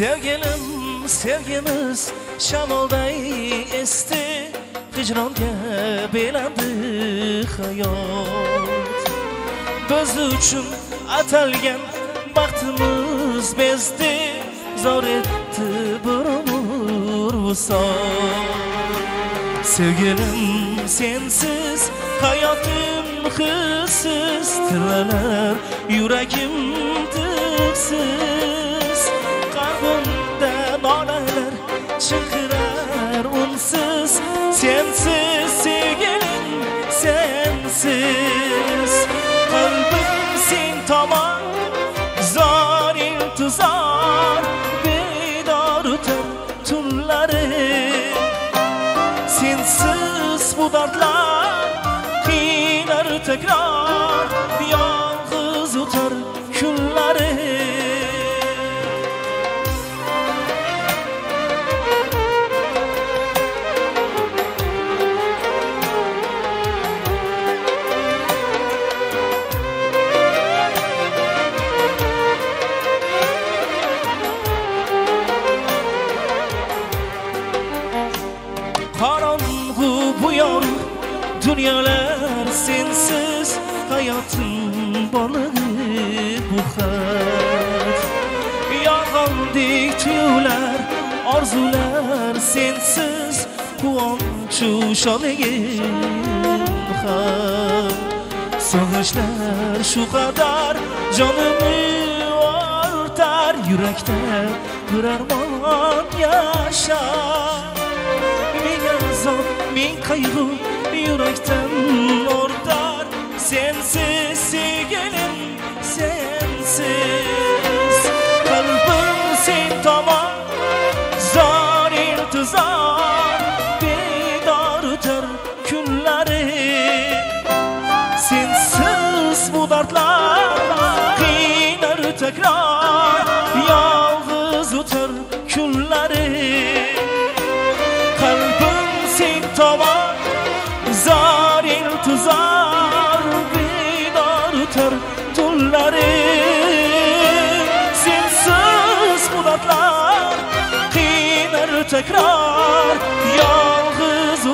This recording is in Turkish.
Sevgilim, sevgimiz shamolday esti Hicronga belandi hayot Biz uchun atalgan baxtimiz bezdi Zor etdi bir Sevgilim sensiz hayotim hissiz Tiralar yuragim dipsiz sensiz Qalbim sen tomon zor intizor Bedor o'tar tunlari Sensiz bu dardlar Qiynar tekrar Dünyalar sensiz Hayatın balığı bu xat Yağandik tüyler Arzular sensiz Kuvonchu şaligim ham Sog'ishlar shu qadar jonimni ortar Yurakda bir armon yashar Ming azob, ming qayg'u yurakdan ortar. Sensiz sevgilim, sensiz. Qalbim sen zor intizor Bedor o'tar kunlari Sensiz bu dardlar qiynar takrar Yalnız o'tar kunlari Qalbim sen tomon tunlari Sensiz bu dardlar qiynar takrar Yalnız